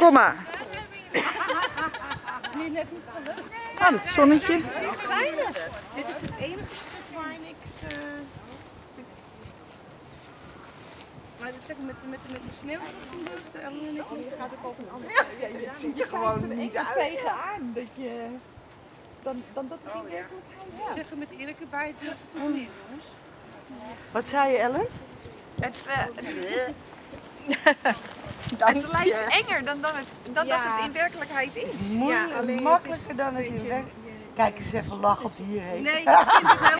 Kom maar. Ah, het zonnetje. Dit is het enige stuk waar niks. eh Maar dat zeg ik met, de- met, de- met de sneeuw. Dus en ik. Je gaat ook op een andere. Ja, je ziet je gewoon niet uit. tegenaan dat je. Dan, dan dat het in werkelijkheid Ik zeg er met eerlijke bij, het toch niet, jongens. Wat zei je, Ellen? Het, het lijkt enger dan, dan, het, dan dat het in werkelijkheid is. Moeilijk, makkelijker dan het in werk. Kijk eens even lachend hierheen. Nee, ik vind het heel